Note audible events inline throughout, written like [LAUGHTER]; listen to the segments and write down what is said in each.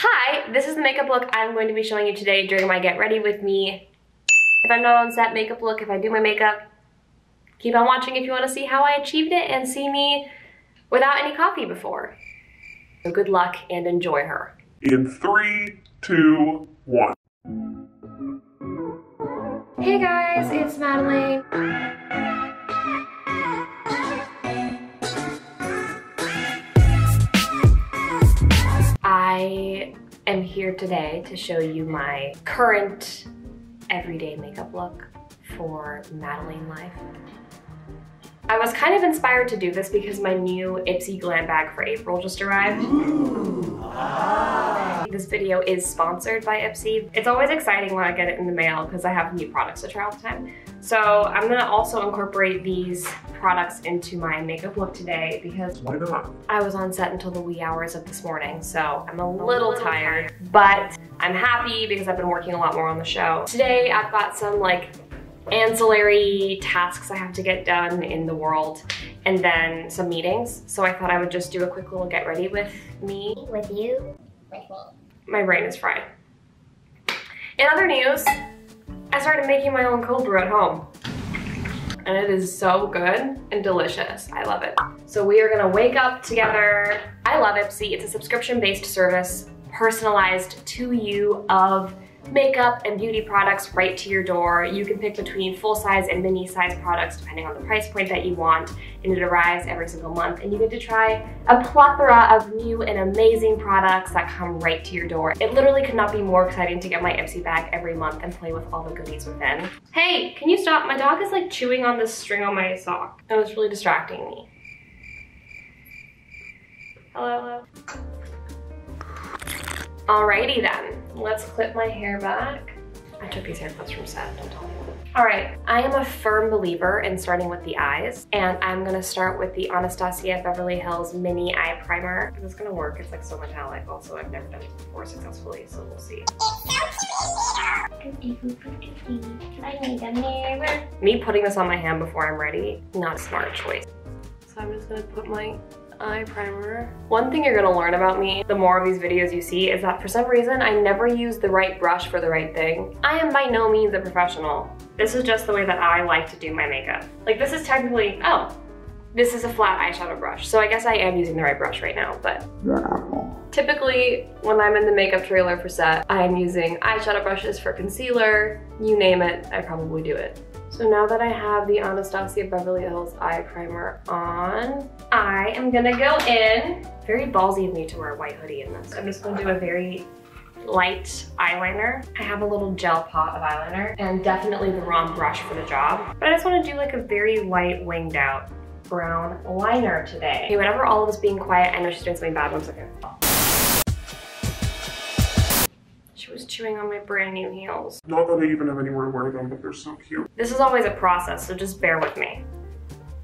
Hi, this is the makeup look I'm going to be showing you today during my get ready with me. If I'm not on set makeup look, if I do my makeup, keep on watching if you want to see how I achieved it and see me without any coffee before. So good luck and enjoy her. In three, two, one. Hey guys, it's Madelaine. I am here today to show you my current everyday makeup look for Madeline Life. I was kind of inspired to do this because my new Ipsy Glam Bag for April just arrived. This video is sponsored by Ipsy. It's always exciting when I get it in the mail because I have new products to try all the time. So I'm gonna also incorporate these products into my makeup look today because Why not? I was on set until the wee hours of this morning, so I'm a little tired, but I'm happy because I've been working a lot more on the show. Today I've got some like ancillary tasks I have to get done in the world and then some meetings. So I thought I would just do a quick little get ready with me. with you, with me. My brain is fried. In other news, I started making my own cold brew at home. And it is so good and delicious. I love it. So we are gonna wake up together. I love Ipsy. It's a subscription-based service personalized to you of makeup and beauty products right to your door. You can pick between full-size and mini-size products depending on the price point that you want, and it arrives every single month. And you get to try a plethora of new and amazing products that come right to your door. It literally could not be more exciting to get my Ipsy bag every month and play with all the goodies within. Hey, can you stop? My dog is like chewing on this string on my sock, and it's really distracting me. Hello, hello. Alrighty then, let's clip my hair back. I took these haircuts from set, don't tell me. All right, I am a firm believer in starting with the eyes, and I'm gonna start with the Anastasia Beverly Hills Mini Eye Primer. It's gonna work, it's like so metallic. Also, I've never done it before successfully, so we'll see. I need a mirror. Me putting this on my hand before I'm ready, not a smart choice. So I'm just gonna put my eye primer. One thing you're gonna learn about me, the more of these videos you see, is that for some reason, I never use the right brush for the right thing. I am by no means a professional. This is just the way that I like to do my makeup. Like this is technically, oh, this is a flat eyeshadow brush. So I guess I am using the right brush right now, but typically when I'm in the makeup trailer for set, I am using eyeshadow brushes for concealer, you name it, I probably do it. So now that I have the Anastasia Beverly Hills eye primer on, I am gonna go in. Very ballsy of me to wear a white hoodie in this. I'm just gonna do a very light eyeliner. I have a little gel pot of eyeliner and definitely the wrong brush for the job. But I just wanna do like a very light winged out brown liner today. Okay, whenever all of us being quiet, I know she's doing something bad. One second. She was chewing on my brand new heels. Not that I even have anywhere to wear them, but they're so cute. This is always a process, so just bear with me.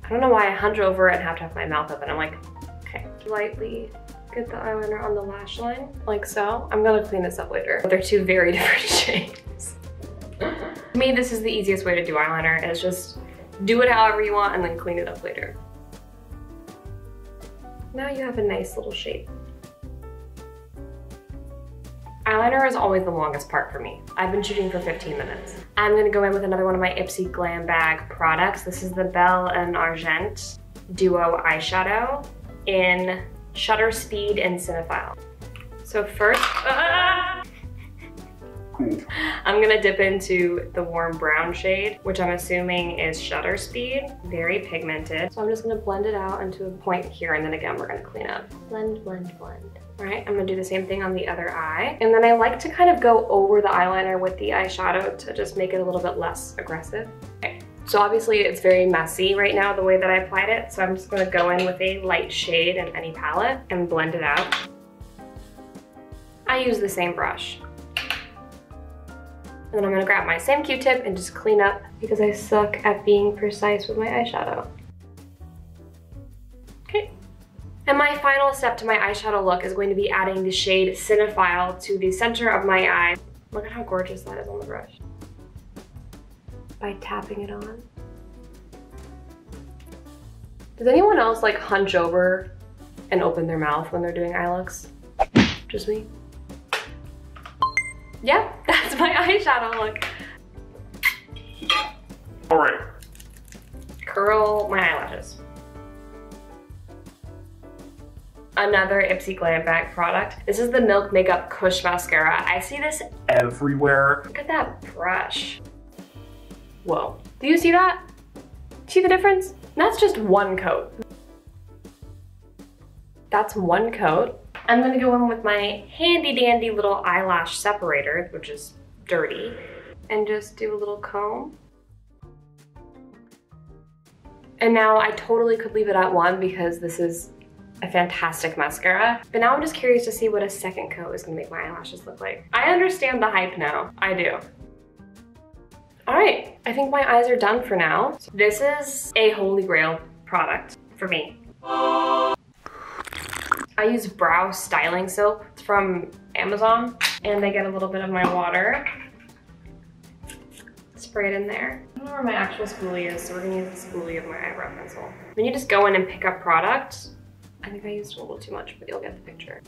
I don't know why I hunch over and have to have my mouth open. I'm like, okay, lightly get the eyeliner on the lash line, like so. I'm gonna clean this up later. They're two very [LAUGHS] different shades. To me, this is the easiest way to do eyeliner, is just do it however you want and then clean it up later. Now you have a nice little shape. Eyeliner is always the longest part for me. I've been shooting for 15 minutes. I'm gonna go in with another one of my Ipsy Glam Bag products. This is the Belle En Argent Duo Eyeshadow in Shutter Speed and Cinephile. So first, [LAUGHS] ah! I'm gonna dip into the warm brown shade, which I'm assuming is Shutter Speed, very pigmented. So I'm just gonna blend it out into a point here, and then again, we're gonna clean up. Blend, blend, blend. All right, I'm gonna do the same thing on the other eye. And then I like to kind of go over the eyeliner with the eyeshadow to just make it a little bit less aggressive. Okay. So obviously it's very messy right now the way that I applied it. So I'm just gonna go in with a light shade in any palette and blend it out. I use the same brush. And then I'm gonna grab my same Q-tip and just clean up because I suck at being precise with my eyeshadow. Okay. And my final step to my eyeshadow look is going to be adding the shade Cinephile to the center of my eye. Look at how gorgeous that is on the brush. By tapping it on. Does anyone else like hunch over and open their mouth when they're doing eye looks? Just me? Yep, [LAUGHS] that's my eyeshadow look. All right. Curl my eyelashes. Another Ipsy Glam Bag product. This is the Milk Makeup Kush Mascara. I see this Everywhere. Look at that brush. Whoa. Do you see that? See the difference? That's just one coat. That's one coat. I'm gonna go in with my handy dandy little eyelash separator, which is dirty, and just do a little comb. And now I totally could leave it at one because this is a fantastic mascara. But now I'm just curious to see what a second coat is gonna make my eyelashes look like. I understand the hype now, I do. All right, I think my eyes are done for now. This is a holy grail product for me. I use brow styling soap from Amazon and I get a little bit of my water. Spray it in there. I don't know where my actual spoolie is, so we're gonna use the spoolie of my eyebrow pencil. When you just go in and pick up product, I think I used a little too much, but you'll get the picture.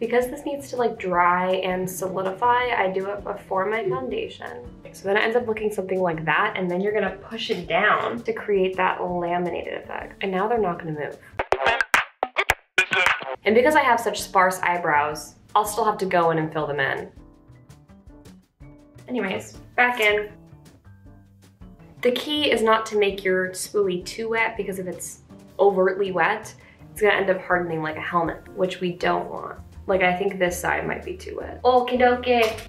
Because this needs to like dry and solidify, I do it before my foundation. So then it ends up looking something like that, and then you're gonna push it down to create that laminated effect. And now they're not gonna move. And because I have such sparse eyebrows, I'll still have to go in and fill them in. Anyways, back in. The key is not to make your spoolie too wet because if it's overtly wet, it's gonna end up hardening like a helmet, which we don't want. Like I think this side might be too wet. Okie dokie.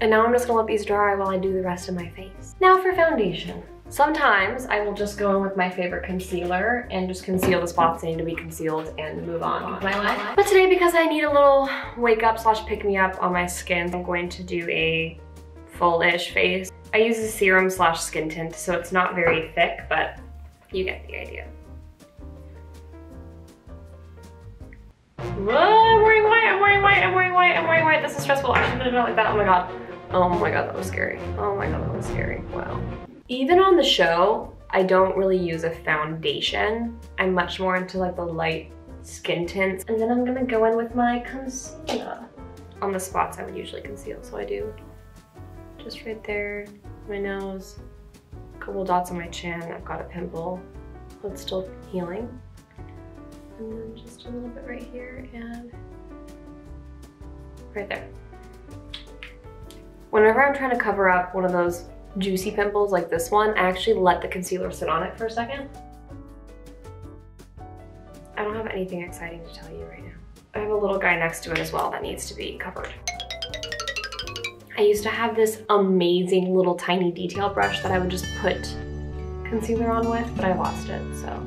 And now I'm just gonna let these dry while I do the rest of my face. Now for foundation. Sometimes I will just go in with my favorite concealer and just conceal the spots that need to be concealed and move on with my life. But today, because I need a little wake up slash pick me up on my skin, I'm going to do a full-ish face. I use a serum slash skin tint, so it's not very thick, but you get the idea. Whoa, I'm wearing white, I'm wearing white, I'm wearing white, I'm wearing white. This is stressful. I shouldn't have done it like that. Oh my god. Oh my god, that was scary. Oh my god, that was scary. Wow. Even on the show, I don't really use a foundation. I'm much more into like the light skin tints. And then I'm gonna go in with my concealer on the spots I would usually conceal. So I do just right there, my nose, a couple dots on my chin. I've got a pimple, but it's still healing. And then just a little bit right here and right there. Whenever I'm trying to cover up one of those juicy pimples like this one, I actually let the concealer sit on it for a second. I don't have anything exciting to tell you right now. I have a little guy next to it as well that needs to be covered. I used to have this amazing little tiny detail brush that I would just put concealer on with, but I lost it, so.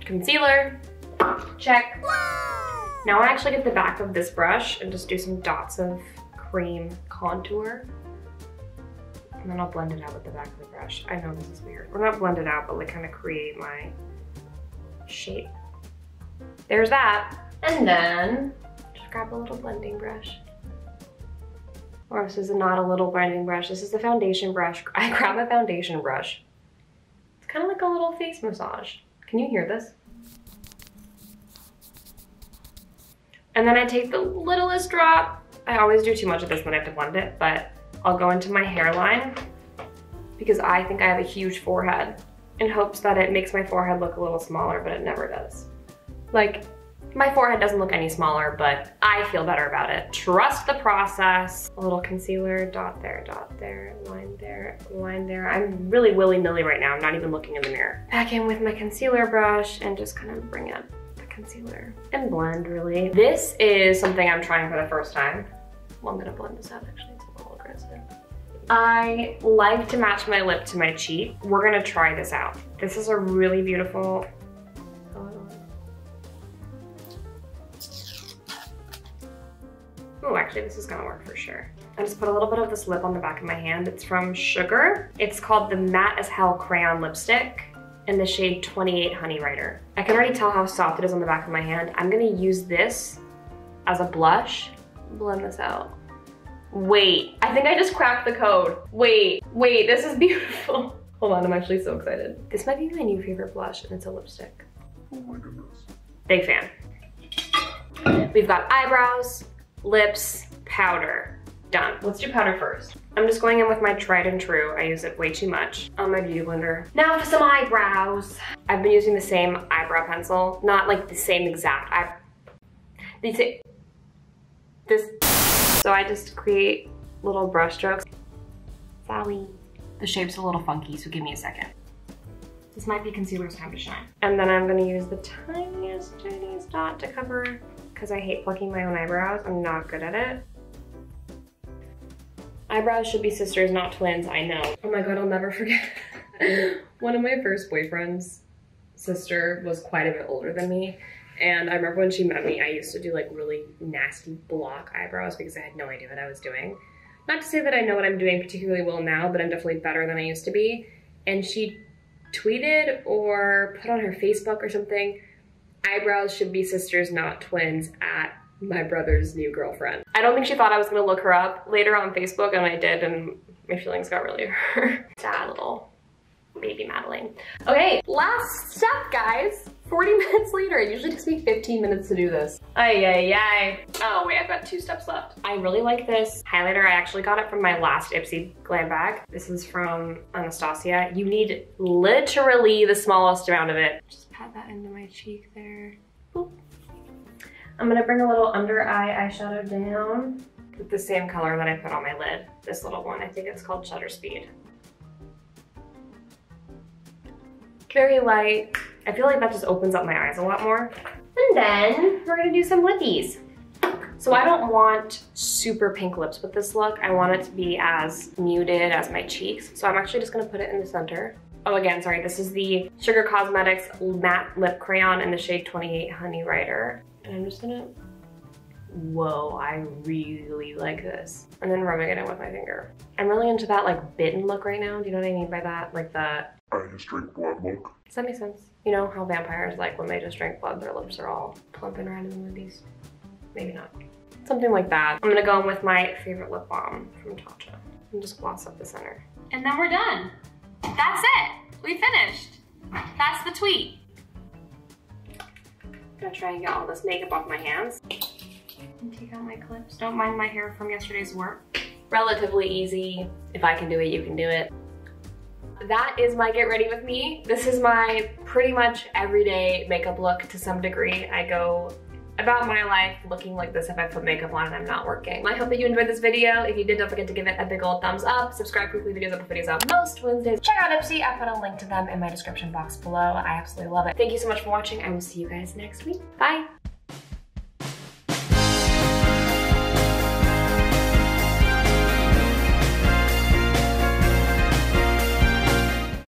Concealer, check. Now I actually get the back of this brush and just do some dots of cream contour. And then I'll blend it out with the back of the brush. I know this is weird. Or not blend it out, but like kind of create my shape. There's that. And then just grab a little blending brush. Or this is not a little blending brush. This is the foundation brush. [LAUGHS] I grab a foundation brush. It's kind of like a little face massage. Can you hear this? And then I take the littlest drop. I always do too much of this when I have to blend it, but I'll go into my hairline because I think I have a huge forehead in hopes that it makes my forehead look a little smaller, but it never does. Like, my forehead doesn't look any smaller, but I feel better about it. Trust the process. A little concealer, dot there, dot there, line there, line there. I'm really willy-nilly right now. I'm not even looking in the mirror. Back in with my concealer brush and just kind of bring it concealer and blend really. This is something I'm trying for the first time. Well, I'm gonna blend this out actually, it's a little aggressive. I like to match my lip to my cheek. We're gonna try this out. This is a really beautiful, Oh, actually this is gonna work for sure. I just put a little bit of this lip on the back of my hand. It's from Sugar. It's called the Matte as Hell Crayon Lipstick in the shade 28 Honey Rider. I can already tell how soft it is on the back of my hand. I'm gonna use this as a blush. Blend this out. Wait, I think I just cracked the code. Wait, wait, this is [LAUGHS] beautiful. Hold on, I'm actually so excited. This might be my new favorite blush and it's a lipstick. Oh my goodness. Big fan. We've got eyebrows, lips, powder. Done. Let's do powder first. I'm just going in with my tried and true. I use it way too much on my beauty blender. Now for some eyebrows. I've been using the same eyebrow pencil. Not like the same exact eye. These, this. So I just create little brush strokes. Sorry. The shape's a little funky, so give me a second. This might be concealer's time to shine. And then I'm gonna use the tiniest, tiniest dot to cover because I hate plucking my own eyebrows. I'm not good at it. Eyebrows should be sisters, not twins, I know. Oh my god, I'll never forget. [LAUGHS] One of my first boyfriends' sister was quite a bit older than me. And I remember when she met me, I used to do like really nasty block eyebrows because I had no idea what I was doing. Not to say that I know what I'm doing particularly well now, but I'm definitely better than I used to be. And she tweeted or put on her Facebook or something, eyebrows should be sisters, not twins at my brother's new girlfriend. I don't think she thought I was gonna look her up later on Facebook and I did and my feelings got really [LAUGHS] hurt. Sad little baby Madelaine. Okay, last step guys. 40 [LAUGHS] minutes later. It usually takes me 15 minutes to do this. Ay, ay, ay. Oh wait, I've got two steps left. I really like this highlighter. I actually got it from my last Ipsy glam bag. This is from Anastasia. You need literally the smallest amount of it. Just pat that into my cheek there. Boop. I'm gonna bring a little under eye eyeshadow down with the same color that I put on my lid. This little one, I think it's called Shutter Speed. Very light. I feel like that just opens up my eyes a lot more. And then we're gonna do some lippies. So I don't want super pink lips with this look. I want it to be as muted as my cheeks. So I'm actually just gonna put it in the center. Oh, again, sorry, this is the Sugar Cosmetics Matte Lip Crayon in the shade 28 Honey Rider. And I'm just gonna, whoa, I really like this. And then rubbing it in with my finger. I'm really into that like bitten look right now. Do you know what I mean by that? Like the I just drink blood look. does that make sense? You know how vampires, like when they just drink blood, their lips are all plump and red in the movies? Maybe not. Something like that. I'm gonna go in with my favorite lip balm from Tatcha and just gloss up the center. And then we're done. That's it. We finished. That's the tweet. Gonna try and get all this makeup off my hands. And take out my clips. Don't mind my hair from yesterday's work. Relatively easy. If I can do it, you can do it that is my get ready with me. This is my pretty much everyday makeup look to some degree. I go about my life looking like this if I put makeup on and I'm not working. I hope that you enjoyed this video. If you did, don't forget to give it a big old thumbs up. Subscribe for weekly videos, I put videos out most Wednesdays. Check out Ipsy. I put a link to them in my description box below. I absolutely love it. Thank you so much for watching. I will see you guys next week. Bye.